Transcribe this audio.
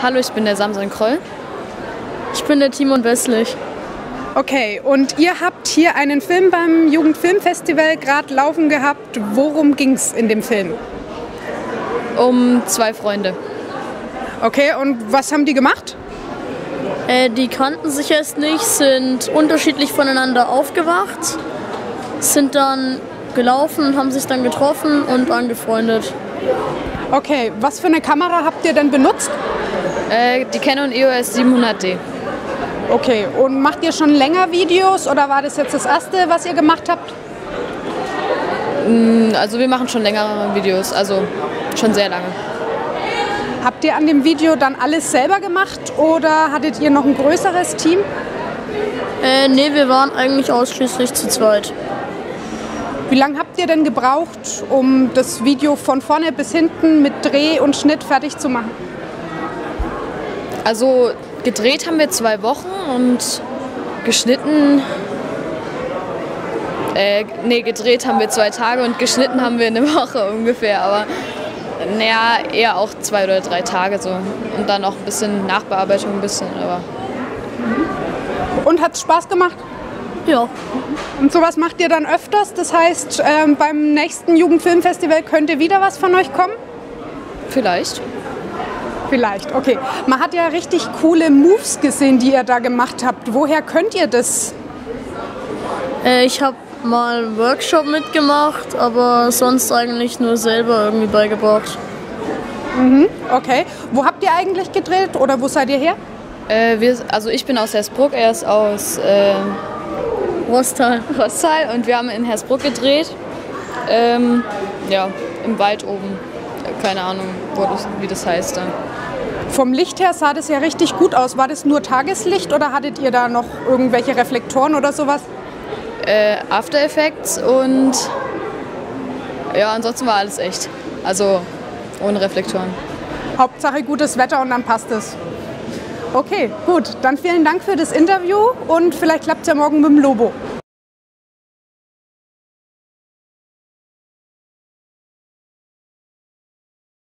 Hallo, ich bin der Samson Kroll. Ich bin der Timon Westlich. Okay, und ihr habt hier einen Film beim Jugendfilmfestival gerade laufen gehabt. Worum ging es in dem Film? Um zwei Freunde. Okay, und was haben die gemacht? Äh, die kannten sich erst nicht, sind unterschiedlich voneinander aufgewacht, sind dann gelaufen, haben sich dann getroffen und angefreundet. Okay, was für eine Kamera habt ihr denn benutzt? Äh, die Canon EOS 700D. Okay, und macht ihr schon länger Videos oder war das jetzt das erste, was ihr gemacht habt? Also wir machen schon längere Videos, also schon sehr lange. Habt ihr an dem Video dann alles selber gemacht oder hattet ihr noch ein größeres Team? Äh, nee, wir waren eigentlich ausschließlich zu zweit. Wie lange habt ihr denn gebraucht, um das Video von vorne bis hinten mit Dreh und Schnitt fertig zu machen? Also gedreht haben wir zwei Wochen und geschnitten. Äh, nee, gedreht haben wir zwei Tage und geschnitten haben wir eine Woche ungefähr. Aber naja, eher auch zwei oder drei Tage so. Und dann auch ein bisschen Nachbearbeitung, ein bisschen. Aber Und hat es Spaß gemacht? Ja. Und sowas macht ihr dann öfters? Das heißt, ähm, beim nächsten Jugendfilmfestival könnte wieder was von euch kommen? vielleicht. Vielleicht, okay. Man hat ja richtig coole Moves gesehen, die ihr da gemacht habt. Woher könnt ihr das? Äh, ich habe mal einen Workshop mitgemacht, aber sonst eigentlich nur selber irgendwie beigebracht. Okay. Wo habt ihr eigentlich gedreht oder wo seid ihr her? Äh, wir, also ich bin aus Hersbruck, er ist aus äh, Rostal. Rostal und wir haben in Hersbruck gedreht. Ähm, ja, im Wald oben. Keine Ahnung, das, wie das heißt dann. Vom Licht her sah das ja richtig gut aus. War das nur Tageslicht oder hattet ihr da noch irgendwelche Reflektoren oder sowas? Äh, After Effects und ja, ansonsten war alles echt. Also ohne Reflektoren. Hauptsache gutes Wetter und dann passt es. Okay, gut. Dann vielen Dank für das Interview und vielleicht klappt es ja morgen mit dem Lobo.